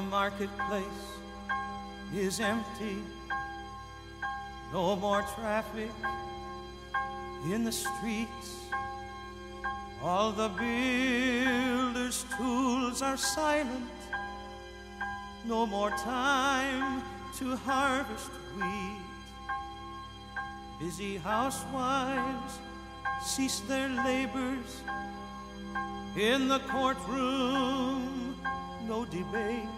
marketplace is empty. No more traffic in the streets. All the builder's tools are silent. No more time to harvest wheat. Busy housewives cease their labors. In the courtroom, no debate.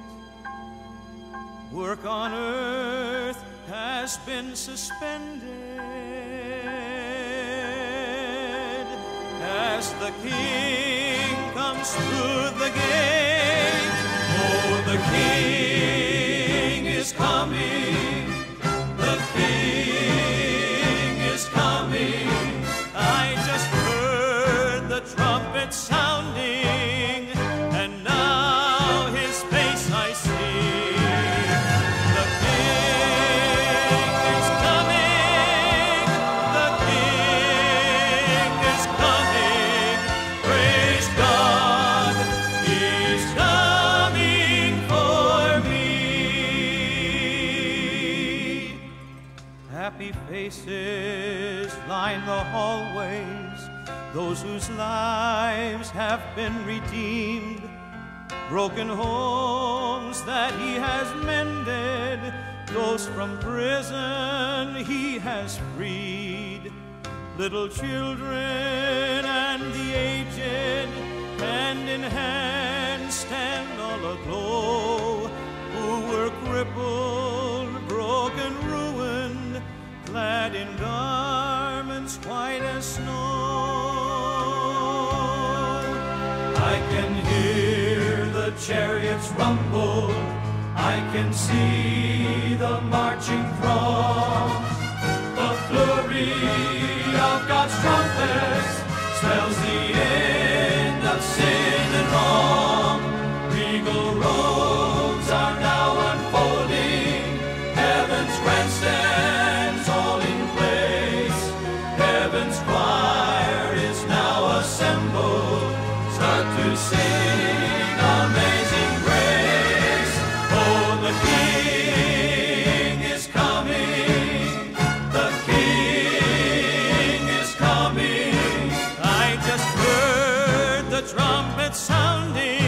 Work on earth has been suspended as the king comes through the gate. Oh, the king Happy faces line the hallways, those whose lives have been redeemed. Broken homes that he has mended, those from prison he has freed. Little children and the aged, hand in hand, stand all aglow, I can hear the chariots rumble. I can see the marching throng. The flurry of God's trumpets spells the end of sin and wrong. the trumpet sounding.